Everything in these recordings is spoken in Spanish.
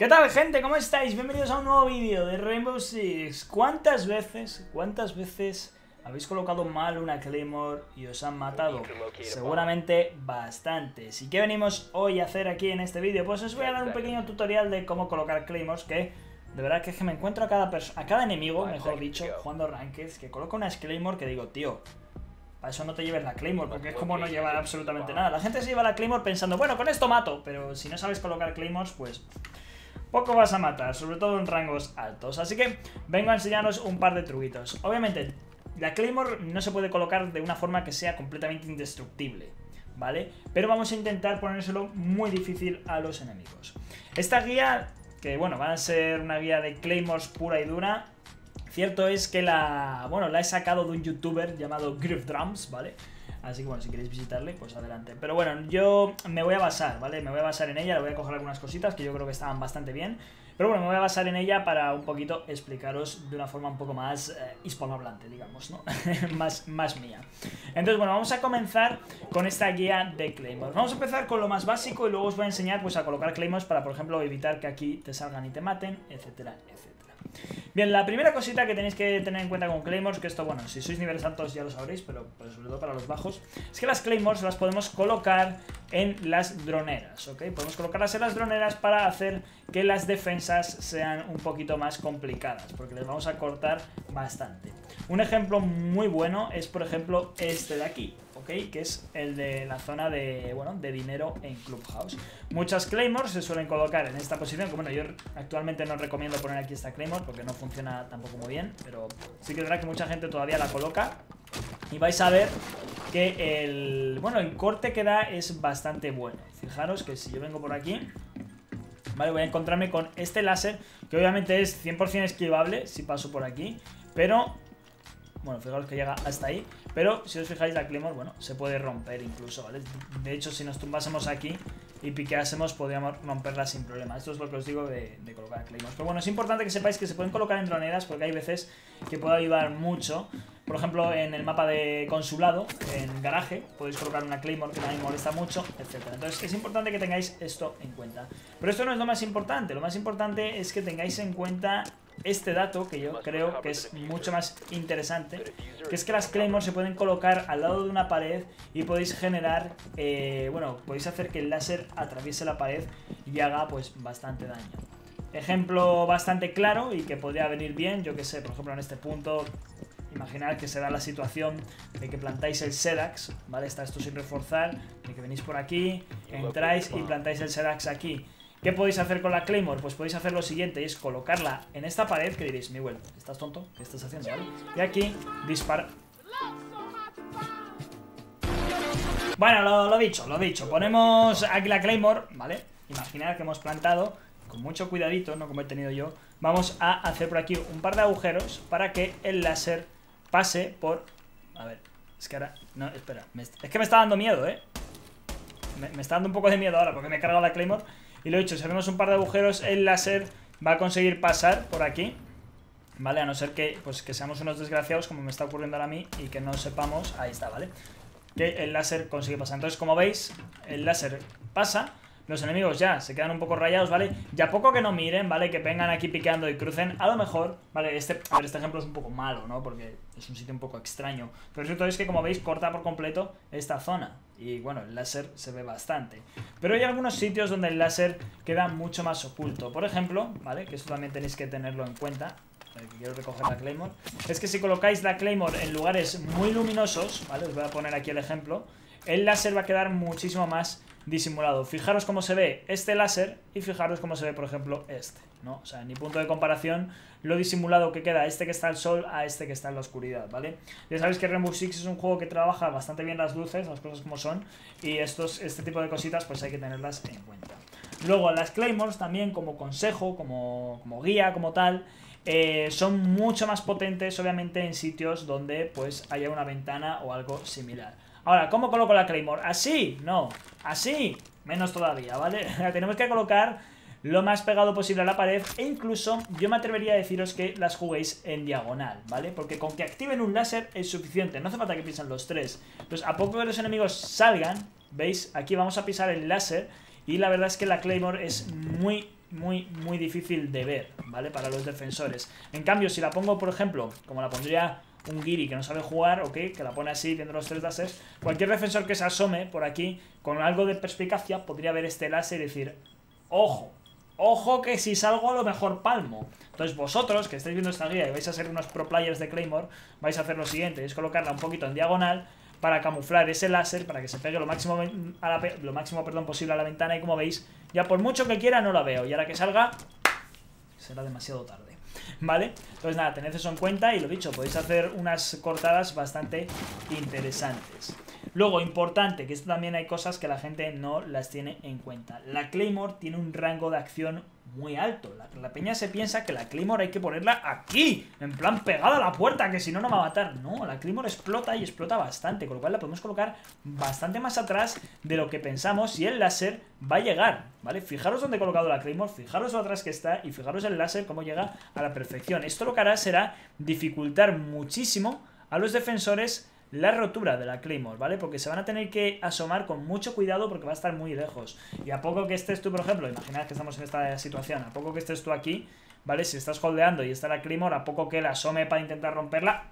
¿Qué tal gente? ¿Cómo estáis? Bienvenidos a un nuevo vídeo de Rainbow Six. ¿Cuántas veces, cuántas veces habéis colocado mal una Claymore y os han matado? Seguramente bastante. ¿Y qué venimos hoy a hacer aquí en este vídeo? Pues os voy a dar un pequeño tutorial de cómo colocar Claymores que... De verdad que es que me encuentro a cada, a cada enemigo, mejor dicho, jugando Ranked, que coloca unas Claymore que digo, tío, para eso no te lleves la Claymore, porque es como no llevar absolutamente nada. La gente se lleva la Claymore pensando, bueno, con esto mato, pero si no sabes colocar Claymores, pues poco vas a matar, sobre todo en rangos altos. Así que vengo a enseñaros un par de truquitos. Obviamente, la Claymore no se puede colocar de una forma que sea completamente indestructible. ¿Vale? Pero vamos a intentar ponérselo muy difícil a los enemigos. Esta guía, que bueno, va a ser una guía de Claymores pura y dura, Cierto es que la, bueno, la he sacado de un youtuber llamado Griff Drums, ¿vale? Así que bueno, si queréis visitarle, pues adelante. Pero bueno, yo me voy a basar, ¿vale? Me voy a basar en ella, le voy a coger algunas cositas que yo creo que estaban bastante bien. Pero bueno, me voy a basar en ella para un poquito explicaros de una forma un poco más eh, hispanohablante, digamos, ¿no? más, más mía. Entonces, bueno, vamos a comenzar con esta guía de Claymores. Vamos a empezar con lo más básico y luego os voy a enseñar pues a colocar Claymores para, por ejemplo, evitar que aquí te salgan y te maten, etcétera, etcétera. Bien, la primera cosita que tenéis que tener en cuenta con Claymores, que esto, bueno, si sois niveles altos ya lo sabréis, pero, sobre todo para los bajos, es que las Claymores las podemos colocar en las droneras, ¿ok? Podemos colocarlas en las droneras para hacer que las defensas sean un poquito más complicadas, porque les vamos a cortar bastante. Un ejemplo muy bueno es, por ejemplo, este de aquí. Que es el de la zona de, bueno, de dinero en Clubhouse. Muchas Claymores se suelen colocar en esta posición, que bueno, yo actualmente no recomiendo poner aquí esta Claymore porque no funciona tampoco muy bien, pero sí que es verdad que mucha gente todavía la coloca. Y vais a ver que el, bueno, el corte que da es bastante bueno. Fijaros que si yo vengo por aquí, Vale, voy a encontrarme con este láser Que obviamente es 100% esquivable Si paso por aquí Pero bueno, fijaros que llega hasta ahí. Pero si os fijáis, la Claymore, bueno, se puede romper incluso, ¿vale? De hecho, si nos tumbásemos aquí y piqueásemos, podríamos romperla sin problema. Esto es lo que os digo de, colocar Claymores. Pero bueno, es importante que sepáis que se pueden colocar en droneras porque hay veces que puede ayudar mucho. Por ejemplo, en el mapa de consulado, en garaje, podéis colocar una Claymore que también molesta mucho, etc. Entonces es importante que tengáis esto en cuenta. Pero esto no es lo más importante. Lo más importante es que tengáis en cuenta este dato que yo creo que es mucho más interesante, que es que las Claymores se pueden colocar al lado de una pared y podéis generar, eh, bueno, podéis hacer que el láser atraviese la pared y haga pues bastante daño. Ejemplo bastante claro y que podría venir bien, yo que sé, por ejemplo en este punto, imaginar que será la situación de que plantáis el Sedax, ¿vale? Está esto sin reforzar, de que venís por aquí, entráis y plantáis el Sedax aquí. ¿Qué podéis hacer con la Claymore? Pues podéis hacer lo siguiente, es colocarla en esta pared, que diréis, Miguel, ¿estás tonto? ¿Qué estás haciendo? Y aquí, disparar... Bueno, lo, dicho, lo dicho. Ponemos aquí la Claymore, ¿vale? Imaginad que hemos plantado, con mucho cuidadito, no como he tenido yo, vamos a hacer por aquí un par de agujeros para que el láser pase por... A ver, es que ahora... No, espera, es que me está dando miedo, ¿eh? Me está dando un poco de miedo ahora porque me he cargado la Claymore y lo dicho, si hacemos un par de agujeros, el láser va a conseguir pasar por aquí. ¿Vale? A no ser que, pues, que seamos unos desgraciados, como me está ocurriendo ahora a mí, y que no sepamos... Ahí está, ¿vale? Que el láser consigue pasar. Entonces, como veis, el láser pasa los enemigos ya se quedan un poco rayados, ¿vale? Ya poco que no miren, ¿vale? Que vengan aquí piqueando y crucen, a lo mejor, ¿vale? Este, a ver, este ejemplo es un poco malo, ¿no? Porque es un sitio un poco extraño. Pero cierto es que, como veis, corta por completo esta zona. Y, bueno, el láser se ve bastante. Pero hay algunos sitios donde el láser queda mucho más oculto. Por ejemplo, ¿vale? Que esto también tenéis que tenerlo en cuenta quiero recoger la Claymore, es que si colocáis la Claymore en lugares muy luminosos, ¿vale? Os voy a poner aquí el ejemplo, el láser va a quedar muchísimo más disimulado. Fijaros cómo se ve este láser y fijaros cómo se ve, por ejemplo, este. ¿no? O sea, ni punto de comparación lo disimulado que queda este que está al sol a este que está en la oscuridad, ¿vale? Ya sabéis que Rainbow Six es un juego que trabaja bastante bien las luces, las cosas como son, y estos, este tipo de cositas pues hay que tenerlas en cuenta. Luego las Claymores también como consejo, como, como guía, como tal, eh, son mucho más potentes obviamente en sitios donde pues haya una ventana o algo similar. Ahora, ¿cómo coloco la Claymore? ¿Así? No. ¿Así? Menos todavía, ¿vale? tenemos que colocar lo más pegado posible a la pared e incluso yo me atrevería a deciros que las juguéis en diagonal, ¿vale? Porque con que activen un láser es suficiente, no hace falta que pisen los tres. Entonces, a poco que los enemigos salgan, ¿veis? Aquí vamos a pisar el láser y la verdad es que la Claymore es muy muy, muy difícil de ver, ¿vale? Para los defensores. En cambio, si la pongo, por ejemplo, como la pondría un Giri que no sabe jugar, ok, que la pone así viendo los tres láseres, cualquier defensor que se asome por aquí con algo de perspicacia podría ver este láser y decir, ojo, ojo que si salgo a lo mejor palmo. Entonces vosotros que estáis viendo esta guía y vais a ser unos pro players de Claymore, vais a hacer lo siguiente, es colocarla un poquito en diagonal para camuflar ese láser, para que se pegue lo máximo, a lo máximo perdón, posible a la ventana y como veis, ya por mucho que quiera no la veo. Y ahora que salga, será demasiado tarde. ¿Vale? Entonces nada, tened eso en cuenta y lo dicho, podéis hacer unas cortadas bastante interesantes. Luego, importante, que esto también hay cosas que la gente no las tiene en cuenta. La Claymore tiene un rango de acción muy alto. La, peña se piensa que la Claymore hay que ponerla aquí, en plan pegada a la puerta, que si no, no va a matar. No, la Claymore explota y explota bastante, con lo cual la podemos colocar bastante más atrás de lo que pensamos y el láser va a llegar, ¿vale? Fijaros dónde he colocado la Claymore, fijaros lo atrás que está y fijaros el láser cómo llega a la perfección. Esto lo que hará será dificultar muchísimo a los defensores la rotura de la Claymore, ¿vale? Porque se van a tener que asomar con mucho cuidado porque va a estar muy lejos. Y a poco que estés tú, por ejemplo, imaginad que estamos en esta situación, a poco que estés tú aquí, ¿vale? Si estás holdeando y está la Claymore, a poco que la asome para intentar romperla,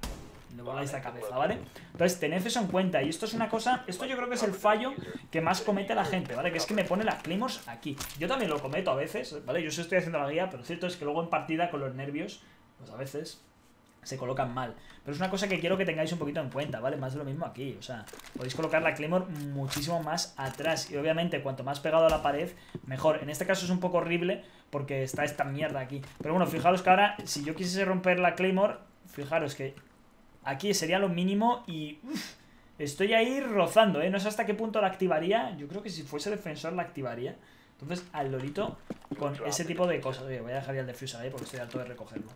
le voláis la cabeza, ¿vale? Entonces, tened eso en cuenta. Y esto es una cosa, esto yo creo que es el fallo que más comete la gente, ¿vale? Que es que me pone las Claymores aquí. Yo también lo cometo a veces, ¿vale? Yo sí estoy haciendo la guía, pero cierto es que luego en partida con los nervios, pues a veces se colocan mal. Pero es una cosa que quiero que tengáis un poquito en cuenta, ¿vale? Más de lo mismo aquí, o sea, podéis colocar la Claymore muchísimo más atrás. Y obviamente, cuanto más pegado a la pared, mejor. En este caso es un poco horrible porque está esta mierda aquí. Pero bueno, fijaros que ahora, si yo quisiese romper la Claymore, fijaros que aquí sería lo mínimo y... estoy ahí rozando, ¿eh? No sé hasta qué punto la activaría. Yo creo que si fuese defensor la activaría. Entonces, al lorito con ese tipo de cosas. Oye, voy a dejar ya el defusor ahí porque estoy harto de recogerlo.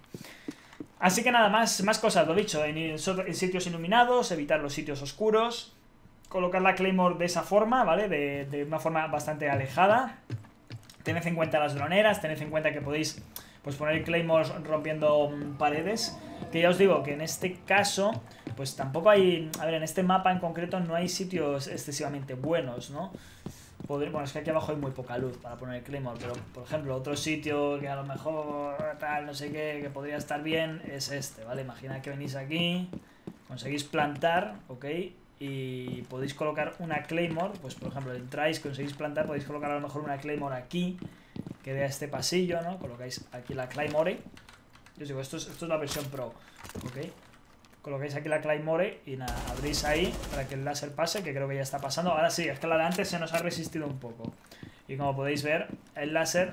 Así que nada, más, más cosas, lo dicho, en, sitios iluminados, evitar los sitios oscuros, colocar la Claymore de esa forma, ¿vale? De, una forma bastante alejada. Tened en cuenta las droneras, tened en cuenta que podéis pues poner Claymores rompiendo mm, paredes. Que ya os digo que en este caso, pues tampoco hay... A ver, en este mapa en concreto no hay sitios excesivamente buenos, ¿no? Bueno, es que aquí abajo hay muy poca luz para poner el Claymore, pero por ejemplo, otro sitio que a lo mejor tal, no sé qué, que podría estar bien es este, ¿vale? Imaginad que venís aquí, conseguís plantar, ¿ok? Y podéis colocar una Claymore, pues por ejemplo, entráis, conseguís plantar, podéis colocar a lo mejor una Claymore aquí, que dé a este pasillo, ¿no? Colocáis aquí la Claymore. Yo os digo, esto es, esto es la versión Pro, ¿ok? Colocáis aquí la Claymore y nada, abrís ahí para que el láser pase, que creo que ya está pasando. Ahora sí, es que la de antes se nos ha resistido un poco. Y como podéis ver, el láser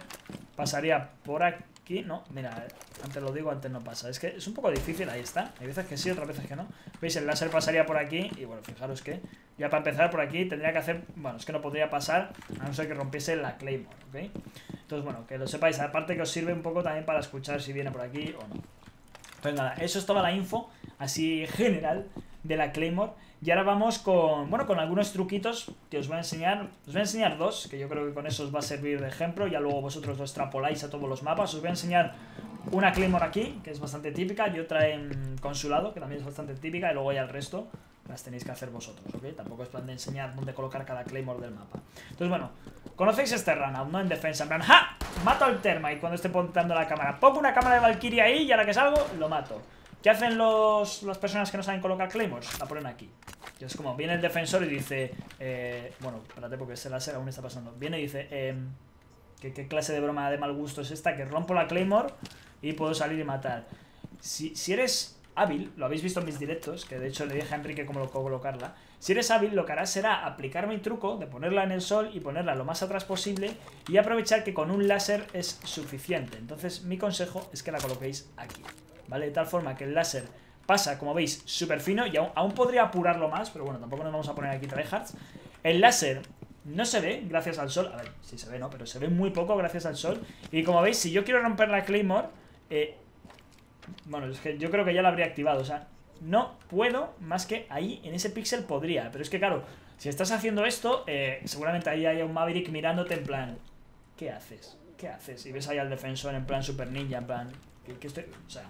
pasaría por aquí. No, mira, antes lo digo, antes no pasa. Es que es un poco difícil, ahí está. Hay veces que sí, otras veces que no. ¿Veis? El láser pasaría por aquí y bueno, fijaros que ya para empezar por aquí tendría que hacer... Bueno, es que no podría pasar a no ser que rompiese la Claymore, ¿ok? Entonces, bueno, que lo sepáis. Aparte que os sirve un poco también para escuchar si viene por aquí o no. Pues nada, eso es toda la info así general de la Claymore. Y ahora vamos con, bueno, con algunos truquitos que os voy a enseñar. Os voy a enseñar dos, que yo creo que con eso os va a servir de ejemplo. Ya luego vosotros lo extrapoláis a todos los mapas. Os voy a enseñar una Claymore aquí, que es bastante típica, y otra en Consulado, que también es bastante típica, y luego ya el resto las tenéis que hacer vosotros, ¿ok? Tampoco es plan de enseñar dónde colocar cada Claymore del mapa. Entonces, bueno, conocéis este runout, ¿no? En defensa, en plan, ¡ja! Mato al Termite cuando esté apuntando la cámara. Pongo una cámara de Valkyrie ahí y a la que salgo, lo mato. ¿Qué hacen los, las personas que no saben colocar Claymores? La ponen aquí. Y es como, viene el defensor y dice... Eh, bueno, espérate porque ese láser aún está pasando. Viene y dice... Eh, ¿qué, clase de broma de mal gusto es esta? Que rompo la Claymore y puedo salir y matar. Si, si eres hábil, lo habéis visto en mis directos, que de hecho le dije a Enrique cómo lo, colocarla. Si eres hábil, lo que harás será aplicar mi truco de ponerla en el sol y ponerla lo más atrás posible y aprovechar que con un láser es suficiente. Entonces mi consejo es que la coloquéis aquí. ¿vale? De tal forma que el láser pasa, como veis, súper fino y aún, podría apurarlo más, pero bueno, tampoco nos vamos a poner aquí tryhards. El láser no se ve gracias al sol, a ver, sí se ve, ¿no? Pero se ve muy poco gracias al sol. Y como veis, si yo quiero romper la Claymore, eh, bueno, es que yo creo que ya la habría activado, o sea, no puedo más que ahí, en ese píxel podría, pero es que claro, si estás haciendo esto, eh, seguramente ahí hay un Maverick mirándote en plan, ¿qué haces? ¿Qué haces? Y ves ahí al defensor en plan super ninja, en plan, ¿qué, qué estoy...? O sea,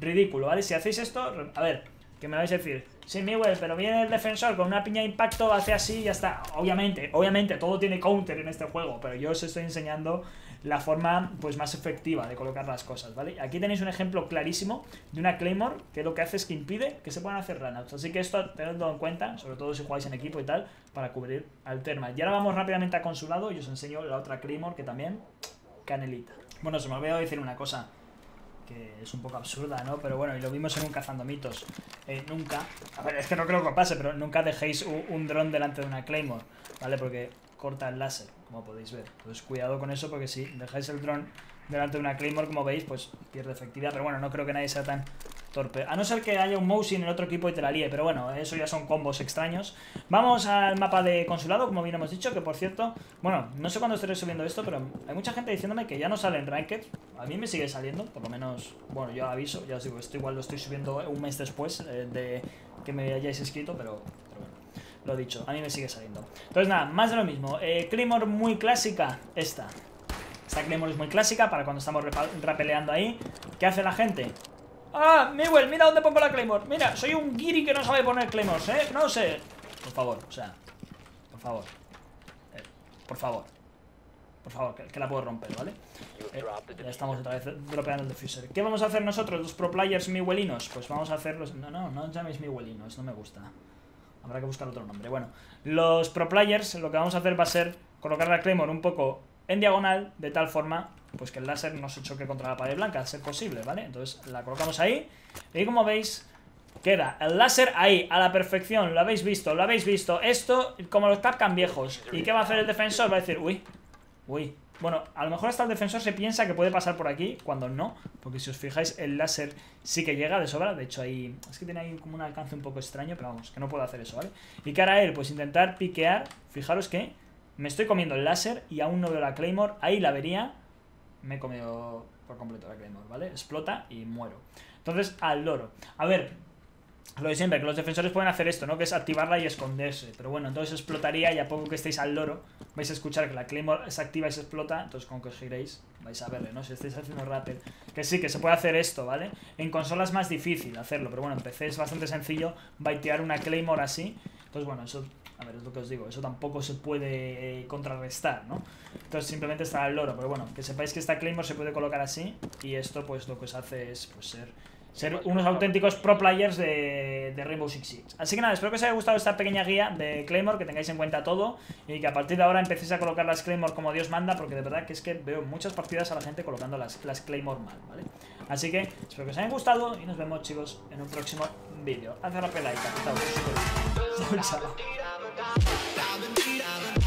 ridículo, ¿vale? Si hacéis esto, a ver, que me vais a decir, sí, Miguel, pero viene el defensor con una piña de impacto, hace así y ya está. Obviamente, obviamente, todo tiene counter en este juego, pero yo os estoy enseñando la forma pues más efectiva de colocar las cosas, ¿vale? Aquí tenéis un ejemplo clarísimo de una Claymore que lo que hace es que impide que se puedan hacer runouts. Así que esto tenedlo en cuenta, sobre todo si jugáis en equipo y tal, para cubrir al Terma. Y ahora vamos rápidamente a consulado y os enseño la otra Claymore que también canelita. Bueno, se me olvidado decir una cosa que es un poco absurda, ¿no? Pero bueno, y lo vimos en un cazando mitos. Eh, nunca, a ver, es que no creo que pase, pero nunca dejéis un, un dron delante de una Claymore, ¿vale? Porque corta el láser, como podéis ver. Entonces cuidado con eso porque si dejáis el dron delante de una Claymore, como veis, pues pierde efectividad. Pero bueno, no creo que nadie sea tan torpe. A no ser que haya un Mousy en el otro equipo y te la líe, pero bueno, eso ya son combos extraños. Vamos al mapa de consulado, como bien hemos dicho, que por cierto, bueno, no sé cuándo estaré subiendo esto, pero hay mucha gente diciéndome que ya no sale en Ranked. A mí me sigue saliendo, por lo menos, bueno, yo aviso, ya os digo, esto igual lo estoy subiendo un mes después eh, de que me hayáis escrito, pero, bueno. Lo dicho, a mí me sigue saliendo. Entonces nada, más de lo mismo. Eh, muy clásica, esta. Esta Claymore es muy clásica para cuando estamos rapeleando ahí. ¿Qué hace la gente? ¡Ah! Miguel, mira dónde pongo la Claymore. Mira, soy un guiri que no sabe poner Claymores, ¿eh? No sé. Por favor, o sea, por favor. Eh, por favor. Por favor, que, que, la puedo romper, ¿vale? Eh, ya estamos otra vez dropeando el diffuser. ¿Qué vamos a hacer nosotros, los pro players miwelinos? Pues vamos a hacer los... No, no, no llaméis miwelinos, no me gusta. Habrá que buscar otro nombre. Bueno, los pro players lo que vamos a hacer va a ser colocar la Claymore un poco en diagonal, de tal forma pues que el láser no se choque contra la pared blanca, a ser posible, ¿vale? Entonces la colocamos ahí y como veis queda el láser ahí, a la perfección, lo habéis visto, lo habéis visto. Esto, como los Capcom viejos. ¿Y qué va a hacer el defensor? Va a decir, uy, uy. Bueno, a lo mejor hasta el defensor se piensa que puede pasar por aquí, cuando no, porque si os fijáis, el láser sí que llega de sobra. De hecho, ahí es que tiene ahí como un alcance un poco extraño, pero vamos, que no puedo hacer eso, ¿vale? Y que hará él, pues intentar piquear. Fijaros que me estoy comiendo el láser y aún no veo la Claymore. Ahí la vería. Me he comido por completo la Claymore, ¿vale? Explota y muero. Entonces, al loro. A ver, lo de siempre, que los defensores pueden hacer esto, ¿no? Que es activarla y esconderse. Pero bueno, entonces explotaría y a poco que estéis al loro vais a escuchar que la Claymore se activa y se explota. Entonces con que os vais a verle, ¿no? Si estáis haciendo rappel. Que sí, que se puede hacer esto, ¿vale? En consola es más difícil hacerlo, pero bueno, en PC es bastante sencillo baitear una Claymore así. Entonces bueno, eso a ver, es lo que os digo, eso tampoco se puede eh, contrarrestar, ¿no? Entonces simplemente está al loro, pero bueno, que sepáis que esta Claymore se puede colocar así y esto pues lo que os hace es pues, ser, ser unos auténticos pro players de, de, Rainbow Six Siege. Así que nada, espero que os haya gustado esta pequeña guía de Claymore, que tengáis en cuenta todo y que a partir de ahora empecéis a colocar las Claymore como Dios manda, porque de verdad que es que veo muchas partidas a la gente colocando las, las Claymore mal, ¿vale? Así que espero que os haya gustado y nos vemos chicos en un próximo vídeo. Haz la pelaica, chao. chao. I've been beat, I've been